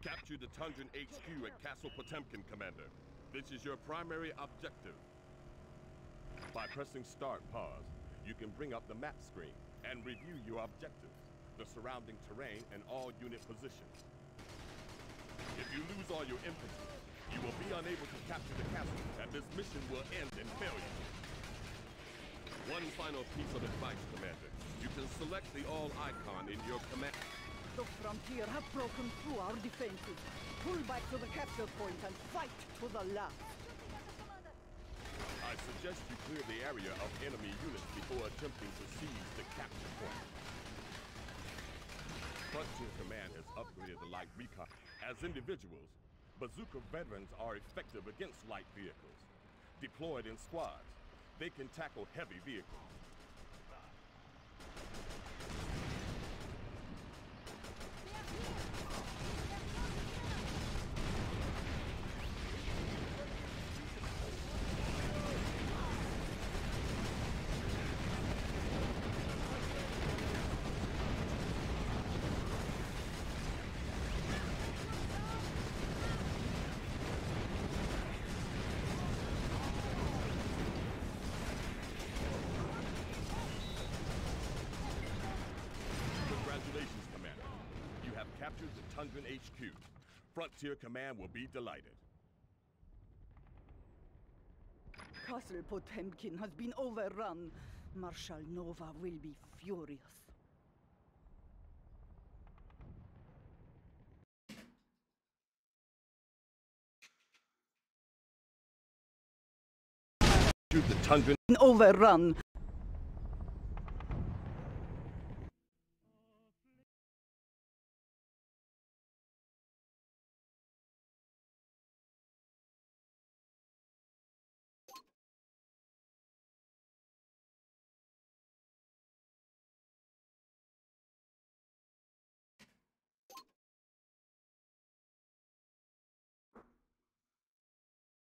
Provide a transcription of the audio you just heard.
Capture the Tundran HQ at Castle Potemkin, Commander. This is your primary objective. By pressing Start Pause, you can bring up the map screen and review your objectives, the surrounding terrain, and all unit positions. If you lose all your infantry, you will be unable to capture the castle, and this mission will end in failure. One final piece of advice, Commander. You can select the all icon in your command. The frontier have broken through our defenses. Pull back to the capture point and fight to the last. I suggest you clear the area of enemy units before attempting to seize the capture point. Frontier Command has upgraded the light recon. As individuals, bazooka veterans are effective against light vehicles. Deployed in squads, they can tackle heavy vehicles. Congratulations, Commander. You have captured the HQ. Frontier Command will be delighted. Castle Potemkin has been overrun. Marshal Nova will be furious. The Tundran Overrun.